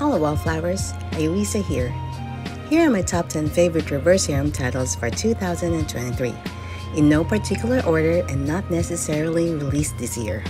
Hello Wallflowers, Ayreesa here. Here are my top 10 favorite reverse harem titles for 2023, in no particular order and not necessarily released this year.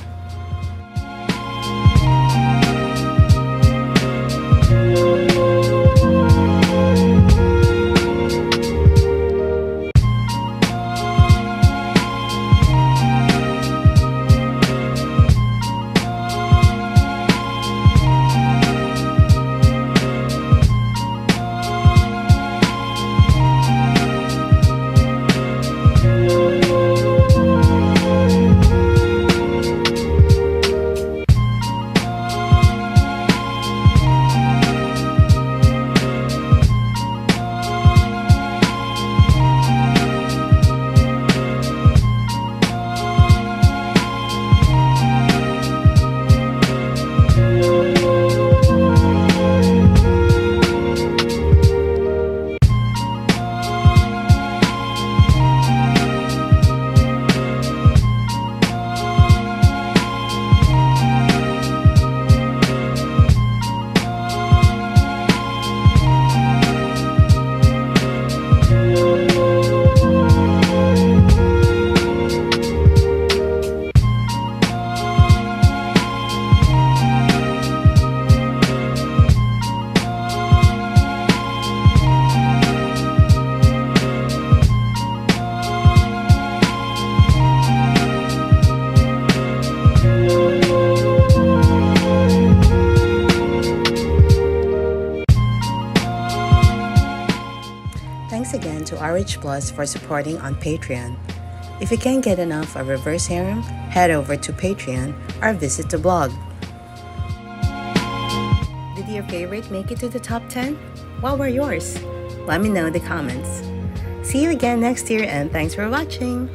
Thanks again to RH Plus for supporting on Patreon. If you can't get enough of Reverse Harem, head over to Patreon or visit the blog. Did your favorite make it to the top 10? What were yours? Let me know in the comments. See you again next year and thanks for watching!